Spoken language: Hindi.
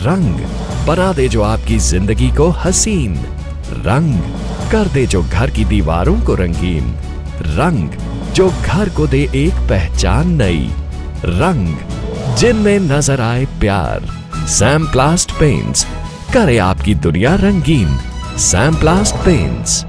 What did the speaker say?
रंग। बना दे जो आपकी ज़िंदगी को हसीन। रंग, कर दे जो घर की दीवारों को रंगीन। रंग, जो घर को दे एक पहचान नई। रंग, जिनमें नज़र आए प्यार। सैम प्लास्ट पेंट्स करे आपकी दुनिया रंगीन। Sam प्लास्ट paints